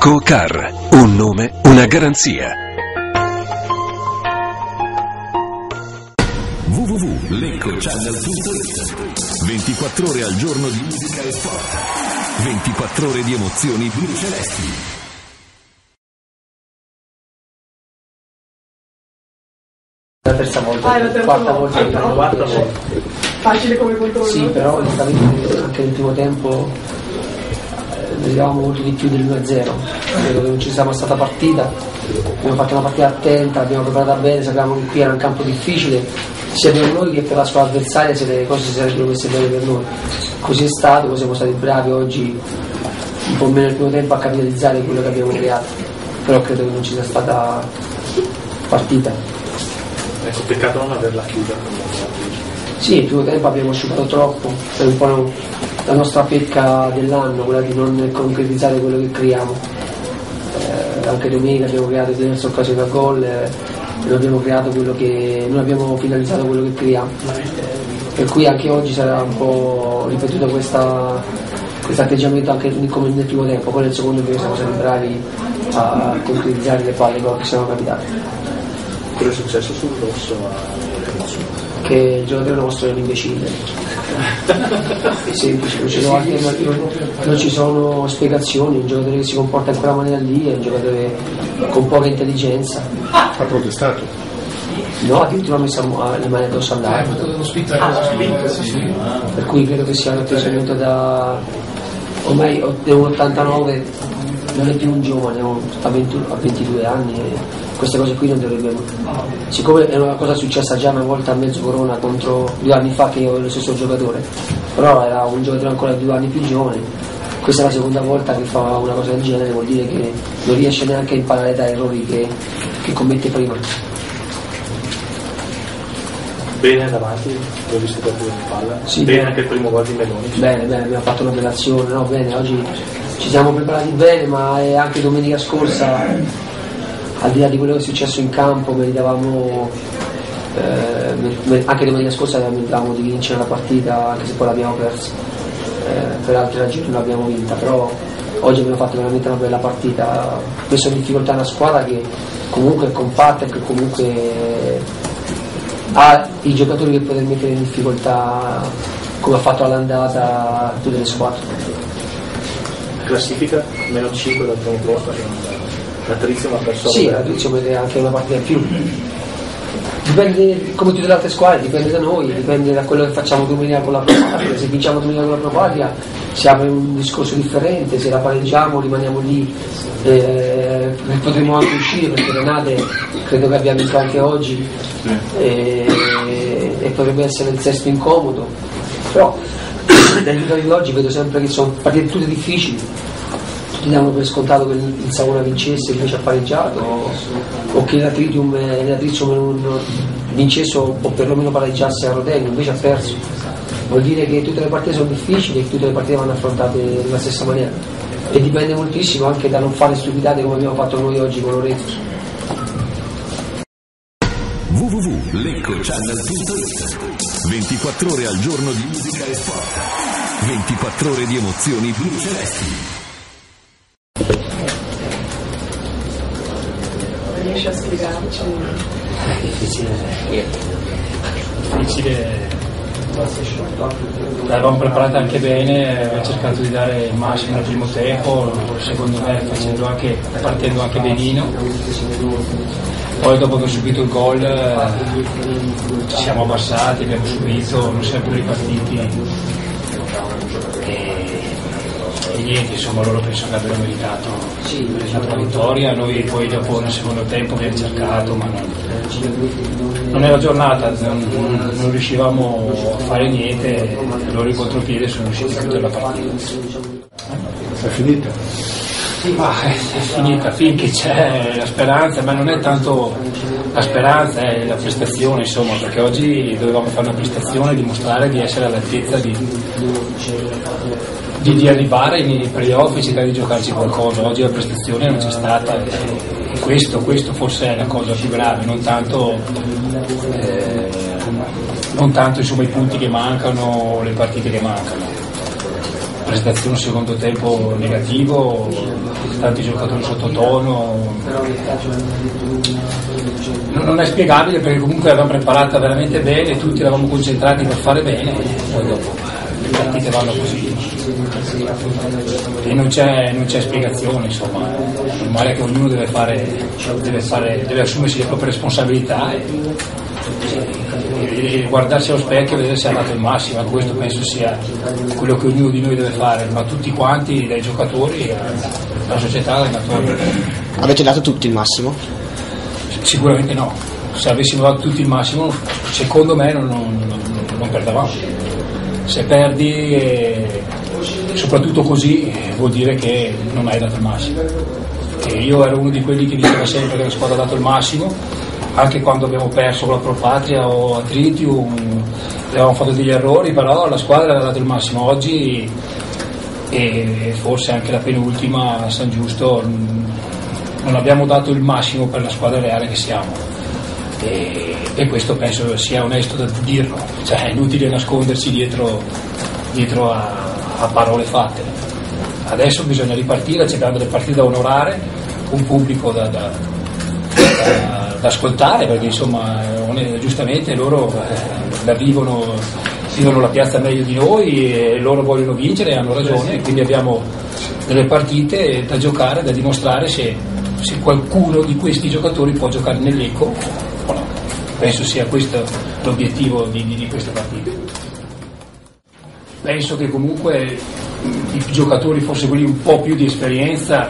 Cocar, un nome, una garanzia. www.leccochannel.it 24 ore al giorno di musica e sport. 24 ore di emozioni blu celesti. La terza volta, Ah, la terza quarta volta. volta, quarta volta. Facile come controllo. Sì, però anche nel primo tempo meritavamo molto di più dell'1-0. Credo che non ci sia mai stata partita. Abbiamo fatto una partita attenta, l'abbiamo preparata bene, sapevamo che qui era un campo difficile, sia per noi che per la squadra avversaria se le cose si sarebbero messe bene per noi. Così è stato, poi siamo stati bravi oggi un po' meno nel primo tempo a capitalizzare quello che abbiamo creato. Però credo che non ci sia stata partita. Ecco, peccato non averla chiusa. Sì, il primo tempo abbiamo asciugato troppo, è un po' la nostra pecca dell'anno, quella di non concretizzare quello che creiamo. Eh, anche domenica abbiamo creato diverse occasioni a gol eh, non abbiamo creato quello che. non abbiamo finalizzato quello che creiamo. Per cui anche oggi sarà un po' ripetuto questa, questo atteggiamento anche come nel primo tempo, poi nel secondo tempo siamo stati bravi a concretizzare le palle che siamo capitati. Cosa è successo sul rosso a che il giocatore nostro è un imbecille. Semplice, non ci, sono alternative, non ci sono spiegazioni, un giocatore che si comporta in quella maniera lì è un giocatore con poca intelligenza. Ha protestato. No, addirittura ha messo le mani addosso all'arbitro. Per cui credo che sia un atteggiamento da ormai è un 89, non è più un giovane, ha 20 ha 22 anni e queste cose qui non dovrebbero. Siccome è una cosa successa già una volta a mezzo corona contro due anni fa che io ero lo stesso giocatore, però era un giocatore ancora due anni più giovane. Questa è la seconda volta che fa una cosa del genere, vuol dire che non riesce neanche a imparare dai errori che, che commette prima. Bene davanti, l'ho visto proprio in palla. Sì, bene bene. anche il primo gol di Meloni. Bene, bene, abbiamo fatto una azione, no? Bene, oggi ci siamo preparati bene, ma anche domenica scorsa, al di là di quello che è successo in campo, meritavamo, eh, anche domenica scorsa meritavamo di vincere la partita, anche se poi l'abbiamo persa. Eh, per altre ragioni non l'abbiamo vinta, però oggi abbiamo fatto veramente una bella partita, messo in difficoltà una squadra che comunque è compatta e che comunque ha i giocatori che poter mettere in difficoltà come ha fatto all'andata tutte le squadre. Classifica, meno 5 dal primo posto. La Trizio ha perso Sì, la Lazio mette anche una partita in più. Dipende, come tutte le altre squadre, dipende da noi, dipende da quello che facciamo domenica con la Propatria. Se vinciamo domenica con la Propatria si apre un discorso differente, se la pareggiamo rimaniamo lì, eh, potremo anche uscire perché Renate credo che abbia vinto anche oggi e, e potrebbe essere il sesto incomodo. Però dai risultati di oggi vedo sempre che sono partite tutte difficili, tutti danno per scontato che il Savona vincesse invece ha pareggiato o, che la Tritium e la Tritium non vincesse o, perlomeno pareggiasse a Rodello invece ha perso. Vuol dire che tutte le partite sono difficili e tutte le partite vanno affrontate nella stessa maniera. E dipende moltissimo anche da non fare stupidate come abbiamo fatto noi oggi con Lorenzo www.leccochannel.it 24 ore al giorno di musica e sport. 24 ore di emozioni blu celesti. Riesci a spiegarci? è difficile difficile l'avevamo preparata anche bene, abbiamo cercato di dare il massimo nel primo tempo, secondo me facendo anche, partendo anche benino. Poi dopo ho subito il gol eh, ci siamo abbassati, abbiamo subito, non siamo ripartiti. E, niente, insomma loro penso che abbiano meritato la vittoria, noi poi dopo nel secondo tempo abbiamo cercato, ma non, non era giornata, non, non- riuscivamo a fare niente, loro in contropiede sono riusciti a chiudere la partita. È finita. Ma è finita finché c'è la speranza, ma non è tanto la speranza, è la prestazione, insomma, perché oggi dovevamo fare una prestazione, dimostrare di essere all'altezza di, di, di arrivare nei playoff e cercare di giocarci qualcosa. Oggi la prestazione non c'è stata e questo, questo forse è la cosa più grave, non tanto, eh, non tanto insomma, i punti che mancano, le partite che mancano. Prestazione secondo tempo negativo, tanti giocatori sottotono. Non è spiegabile perché comunque l'avevamo preparata veramente bene, tutti eravamo concentrati per fare bene, poi dopo le partite vanno così e non c'è, non c'è spiegazione, insomma, è normale che ognuno deve, fare, deve, fare, deve assumersi le proprie responsabilità e, guardarsi allo specchio e vedere se ha dato il massimo, questo penso sia quello che ognuno di noi deve fare, ma tutti quanti, dai giocatori alla società, all'allenatore. Avete dato tutti il massimo? Sicuramente no, se avessimo dato tutti il massimo secondo me non, non, non perdevamo. Se perdi e soprattutto così vuol dire che non hai dato il massimo. E io ero uno di quelli che diceva sempre che la squadra ha dato il massimo, anche quando abbiamo perso con la Pro Patria o a Tritium, avevamo fatto degli errori, però la squadra aveva dato il massimo. Oggi e forse anche la penultima a San Giusto non abbiamo dato il massimo per la squadra reale che siamo. E, e questo penso sia onesto da dirlo. Cioè è inutile nascondersi dietro, dietro a, a, parole fatte. Adesso bisogna ripartire cercare delle partite da onorare un pubblico da, da, da, da ascoltare perché insomma giustamente loro eh, la vivono vivono la piazza meglio di noi e loro vogliono vincere e hanno ragione, quindi abbiamo delle partite da giocare, da dimostrare se, se qualcuno di questi giocatori può giocare nell'eco o no. Penso sia questo l'obiettivo di, di, di queste partite. Penso che comunque i giocatori, forse quelli un po' più di esperienza,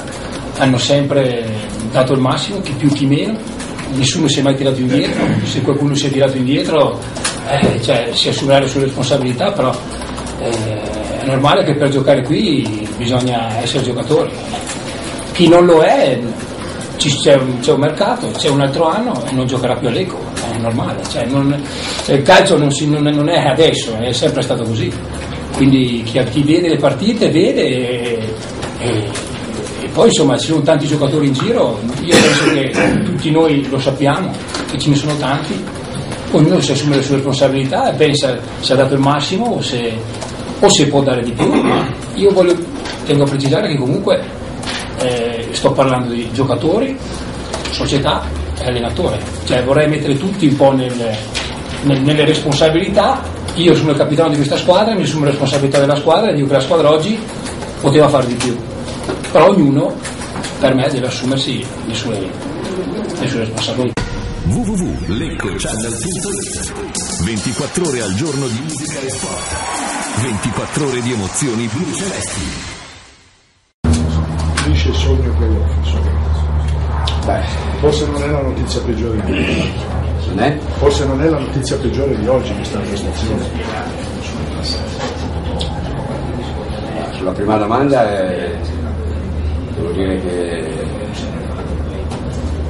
hanno sempre dato il massimo, chi più chi meno, nessuno si è mai tirato indietro, se qualcuno si è tirato indietro eh, cioè, si assumerà le sue responsabilità, però eh, è normale che per giocare qui bisogna essere giocatori. Chi non lo è, c'è un, c'è un, mercato, c'è un altro anno e non giocherà più all'eco, è normale. Cioè, non, cioè, il calcio non, si, non, non, è adesso, è sempre stato così. Quindi chi, chi vede le partite vede e, e poi insomma ci sono tanti giocatori in giro, io penso che tutti noi lo sappiamo, che ce ne sono tanti, ognuno si assume le sue responsabilità e pensa se ha dato il massimo o se, o se può dare di più, ma io voglio, tengo a precisare che comunque eh, sto parlando di giocatori, società e allenatore, cioè vorrei mettere tutti un po' nel, nel, nelle responsabilità, io sono il capitano di questa squadra, mi assumo la responsabilità della squadra e dico che la squadra oggi poteva fare di più, però ognuno per me deve assumersi le sue, le sue responsabilità. www.leccochannel.it 24 ore al giorno di musica e sport. 24 ore di emozioni blu celesti. Finisce il sogno playoff Beh, forse non è la notizia peggiore di oggi. Non è? forse non è la notizia peggiore di oggi questa prestazione sulla prima domanda è, devo dire che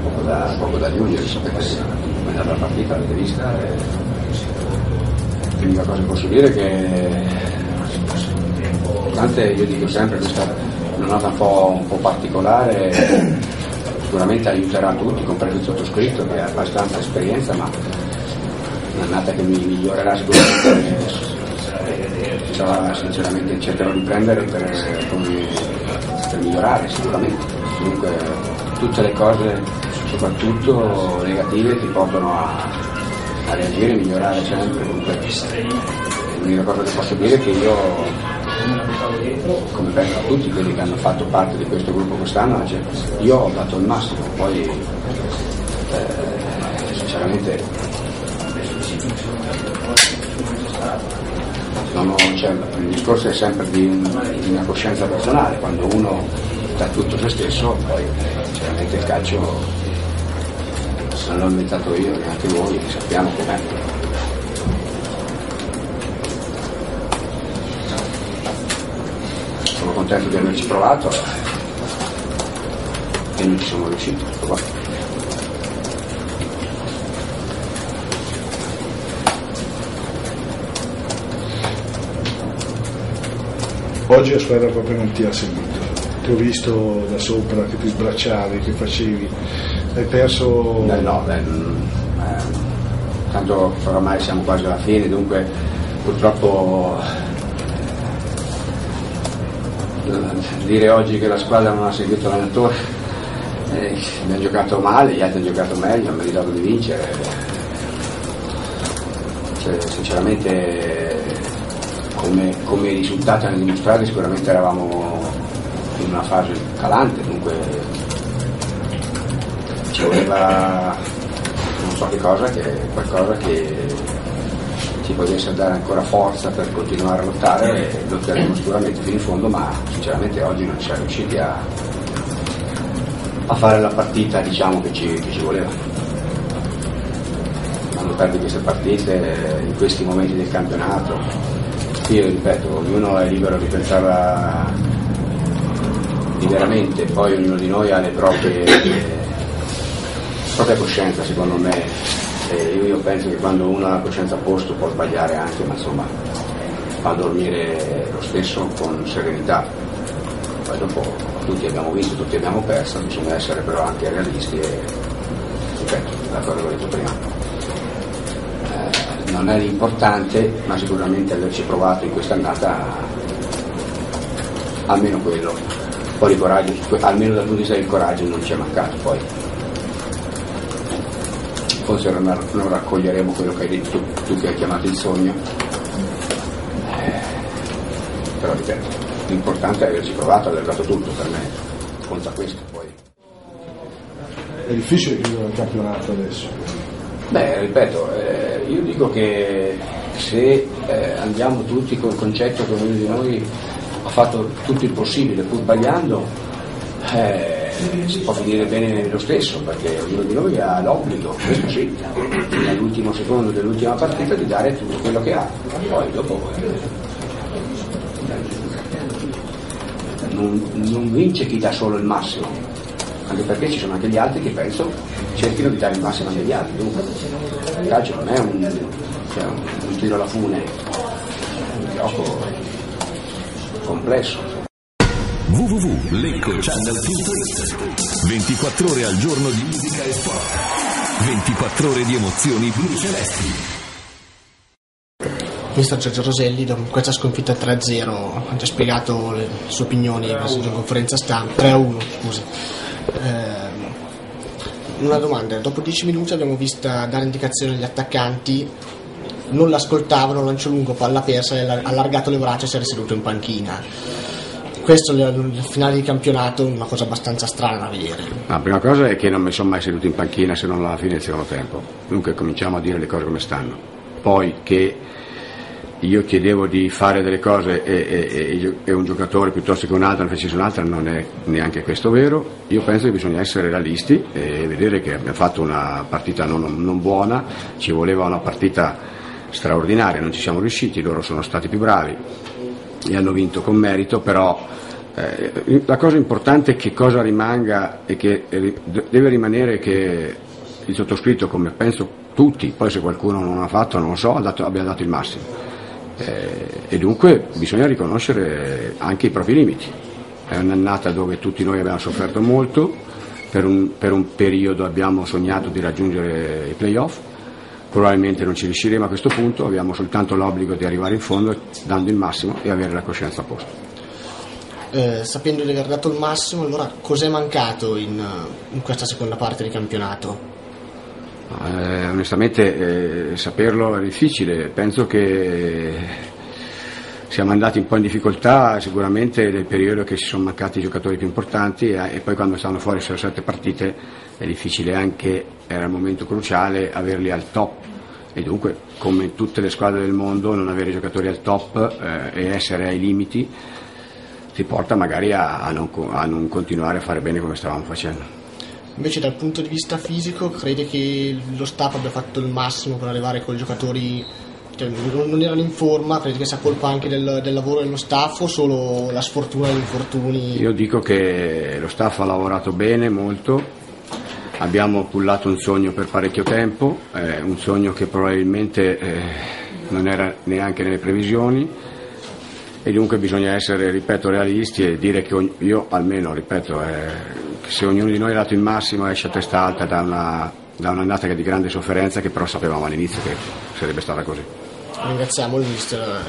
poco da, poco da aggiungere, sapete come andata la partita, l'avete vista. E... L'unica cosa che posso dire è che tante io dico sempre questa è un'annata un po', un po' particolare, sicuramente aiuterà tutti, compreso il sottoscritto che ha abbastanza esperienza, ma un'annata che mi migliorerà sicuramente sarà sinceramente cercherò di prendere per, per migliorare sicuramente. Comunque tutte le cose soprattutto negative ti portano a, a reagire e migliorare sempre. Comunque, l'unica cosa che posso dire è che io, come penso a tutti quelli che hanno fatto parte di questo gruppo quest'anno, cioè, io ho dato il massimo, poi eh, sinceramente ho, cioè, il discorso è sempre di, di una coscienza personale, quando uno dà tutto se stesso, poi chiaramente il calcio non l'ho inventato io, neanche voi, sappiamo com'è. Sono contento di averci provato e non ci siamo riusciti. Oggi la squadra proprio non ti ha seguito. Ti ho visto da sopra che ti sbracciavi, che facevi. Hai perso. Eh, no, beh, mm, eh, tanto oramai siamo quasi alla fine, dunque purtroppo eh, dire oggi che la squadra non ha seguito l'allenatore, eh, abbiamo giocato male, gli altri hanno giocato meglio, hanno meritato di vincere. Cioè, sinceramente come, come risultati hanno dimostrato sicuramente eravamo in una fase calante, dunque ci voleva non so che cosa, che, qualcosa che ci potesse dare ancora forza per continuare a lottare e lotteremo sicuramente fino in fondo, ma sinceramente oggi non siamo riusciti a, a fare la partita diciamo, che, ci, che ci voleva. Quando perdi queste partite in questi momenti del campionato io ripeto ognuno è libero di pensarla liberamente poi ognuno di noi ha le proprie propria coscienza secondo me. E io, io penso che quando uno ha la coscienza a posto può sbagliare anche ma insomma fa dormire lo stesso con serenità. Poi dopo tutti abbiamo vinto tutti abbiamo perso bisogna essere però anche realisti e ripeto la cosa che ho detto prima non è l'importante, ma sicuramente averci provato in questa annata almeno quello. Poi di coraggio, almeno dal punto di vista del coraggio non ci è mancato poi. Forse non, non raccoglieremo quello che hai detto tu, tu che hai chiamato il sogno. Eh, però ripeto, l'importante è averci provato, aver dato tutto per me. Conta questo poi. È difficile chiudere il campionato adesso. Beh, ripeto, eh, io dico che se eh, andiamo tutti col concetto che ognuno di noi ha fatto tutto il possibile, pur sbagliando, eh, si può finire bene lo stesso, perché ognuno di noi ha l'obbligo, questo sì, nell'ultimo secondo dell'ultima partita di dare tutto quello che ha. Poi dopo non, non vince chi dà solo il massimo, anche perché ci sono anche gli altri che penso cerchino di dare il massimo agli altri. Dunque, il calcio non è un, cioè un, un tiro alla fune, è un gioco complesso. www.leccochannel.it 24 ore al giorno di musica e sport 24 ore di emozioni blu celesti Mister Giorgio Roselli, dopo questa sconfitta 3-0, ha già spiegato le sue opinioni in conferenza stampa, 3-1 scusi. Eh, una domanda, dopo 10 minuti abbiamo visto dare indicazioni agli attaccanti, non l'ascoltavano, lancio lungo, palla persa, ha allargato le braccia e si era seduto in panchina. Questo nel finale di campionato è una cosa abbastanza strana da vedere. La prima cosa è che non mi sono mai seduto in panchina se non alla fine del secondo tempo. Dunque cominciamo a dire le cose come stanno. Poi che io chiedevo di fare delle cose e, e, e, un giocatore piuttosto che un altro ne facesse un'altra non è neanche questo vero, io penso che bisogna essere realisti e vedere che abbiamo fatto una partita non, non buona, ci voleva una partita straordinaria, non ci siamo riusciti, loro sono stati più bravi e hanno vinto con merito, però eh, la cosa importante è che cosa rimanga e che deve rimanere che il sottoscritto, come penso tutti, poi se qualcuno non ha fatto non lo so, dato, abbia dato il massimo eh, e dunque bisogna riconoscere anche i propri limiti. È un'annata dove tutti noi abbiamo sofferto molto, per un, per un periodo abbiamo sognato di raggiungere i playoff, probabilmente non ci riusciremo a questo punto, abbiamo soltanto l'obbligo di arrivare in fondo dando il massimo e avere la coscienza a posto. Eh, sapendo di aver dato il massimo, allora cos'è mancato in, in questa seconda parte di campionato? Eh, onestamente eh, saperlo è difficile, penso che siamo andati un po' in difficoltà sicuramente nel periodo che si sono mancati i giocatori più importanti e, e poi quando stanno fuori 6-7 partite è difficile anche, era il momento cruciale, averli al top e dunque come in tutte le squadre del mondo non avere giocatori al top eh, e essere ai limiti ti porta magari a, a, non, a non continuare a fare bene come stavamo facendo. Invece dal punto di vista fisico crede che lo staff abbia fatto il massimo per arrivare con i giocatori cioè, non erano in forma, crede che sia colpa anche del, del, lavoro dello staff o solo la sfortuna degli infortuni? Io dico che lo staff ha lavorato bene, molto, abbiamo pullato un sogno per parecchio tempo, eh, un sogno che probabilmente eh, non era neanche nelle previsioni e dunque bisogna essere, ripeto, realisti e dire che ogni- io almeno, ripeto, eh, se ognuno di noi ha dato il massimo esce a testa alta da, una, da un'annata che è di grande sofferenza che però sapevamo all'inizio che sarebbe stata così. Ringraziamo il mister.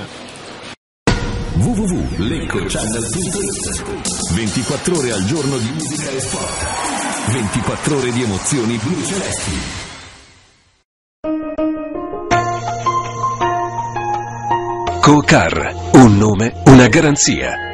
www.leccochannel.it 24 ore al giorno di musica e sport 24 ore di emozioni blu celesti Co-Car, un nome, una garanzia.